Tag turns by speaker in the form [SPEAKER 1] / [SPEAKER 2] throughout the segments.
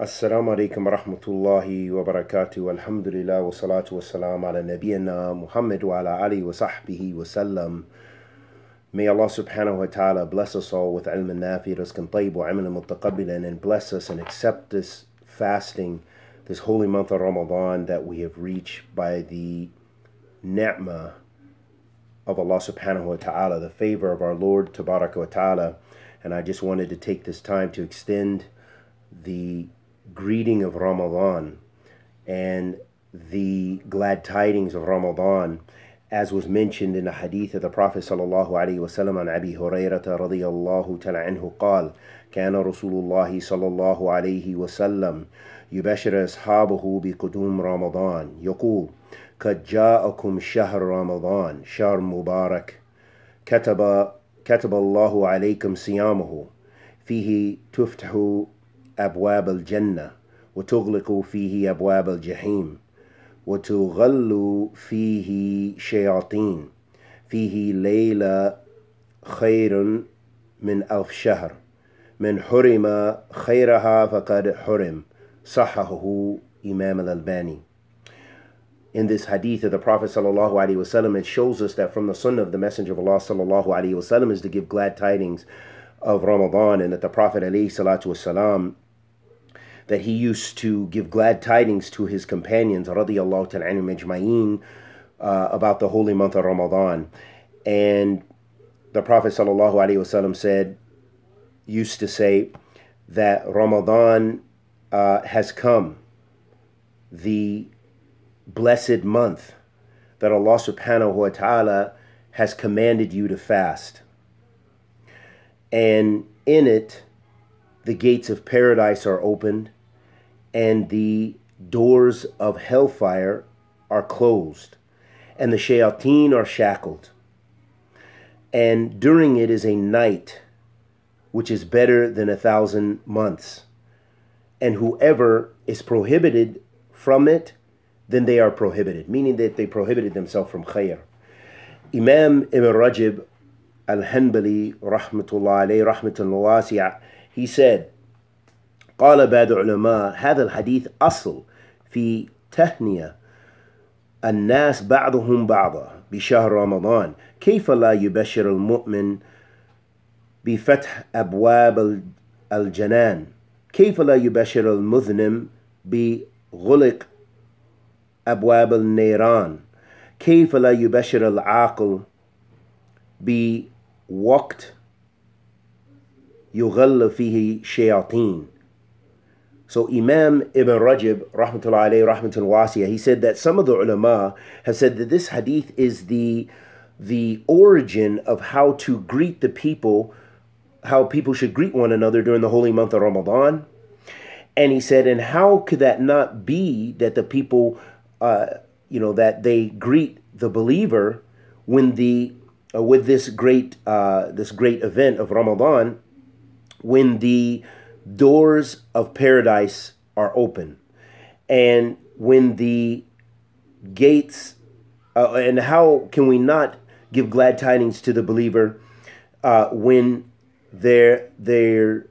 [SPEAKER 1] Assalamu alaikum wa rahmatullahi wa barakatuh. Alhamdulillah wa salatu wa salam ala nabiyyina Muhammad wa ala alihi wa sahbihi wa. May Allah subhanahu wa ta'ala bless us all with ilm nafi, rizqan tayyib wa amalan mutaqabbilan and bless us and accept this fasting, this holy month of Ramadan that we have reached by the ni'mah of Allah subhanahu wa ta'ala, the favor of our Lord tabaraka wa ta'ala. And I just wanted to take this time to extend the greeting of Ramadan and the glad tidings of Ramadan as was mentioned in the hadith of the Prophet sallallahu alaihi wasallam on Abi Hurairah radiyallahu ta'ala anhu قال كان رسول الله صلى الله عليه وسلم يبشر أصحابه بقدوم رمضان يقول قد جاءكم شهر رمضان شهر مبارك كتب كتب الله عليكم صيامه فيه تفتح أبواب الجنة وتغلق فيه أبواب الجحيم وتغل فيه شياطين فيه ليلة خير من ألف شهر من حرم خيرها فقد حرم صححه Imam al-Albani in this hadith of the Prophet sallallahu alaihi wasallam, it shows us that from the sunnah of the Messenger of Allah sallallahu alaihi wasallam is to give glad tidings of Ramadan, and that the Prophet alayhi salatu wasalam that he used to give glad tidings to his companions, radiyallahu ta'ala uh, about the holy month of Ramadan. And the Prophet sallallahu alaihi wasallam said, used to say that Ramadan uh, has come, the blessed month that Allah subhanahu wa ta'ala has commanded you to fast. And in it, the gates of paradise are opened and the doors of hellfire are closed, and the shayateen are shackled. And during it is a night which is better than a thousand months. And whoever is prohibited from it, then they are prohibited, meaning that they prohibited themselves from khair. Imam Ibn Rajab al-Hanbali, rahmatullah alayhi, rahmatullah he said, قال بعض علماء هذا الحديث أصل في تهنئة الناس بعضهم بعضا بشهر رمضان. كيف لا يبشر المؤمن بفتح أبواب الجنان؟ كيف لا يبشر المذنب بغلق أبواب النيران؟ كيف لا يبشر العاقل بوقت يغل فيه شياطين؟ So Imam Ibn Rajab, rahmatullahi alayhi, rahmatul wasiyah, he said that some of the ulama have said that this hadith is the, the origin of how to greet the people, how people should greet one another during the holy month of Ramadan. And he said, and how could that not be that the people, uh, you know, that they greet the believer when the, uh, with this great, uh, this great event of Ramadan, when the, doors of paradise are open. And when the gates, uh, and how can we not give glad tidings to the believer uh, when they're, they're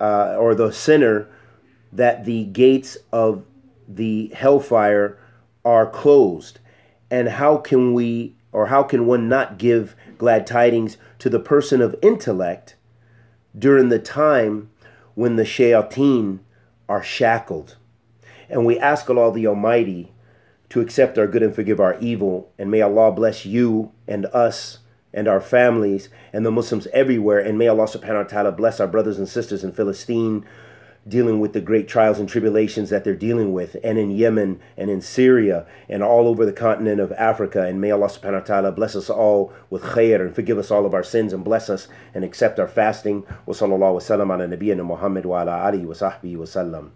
[SPEAKER 1] uh, or the sinner, that the gates of the hellfire are closed? And how can we, or how can one not give glad tidings to the person of intellect during the time when the shayateen are shackled. And we ask Allah the Almighty to accept our good and forgive our evil. And may Allah bless you and us and our families and the Muslims everywhere. And may Allah subhanahu wa ta'ala bless our brothers and sisters in Philistine, dealing with the great trials and tribulations that they're dealing with, and in Yemen and in Syria and all over the continent of Africa. And may Allah subhanahu wa ta'ala bless us all with khair and forgive us all of our sins and bless us and accept our fasting. Wa sallallahu wa sallam ala Muhammad wa ala alihi wa sahbihi wa sallam.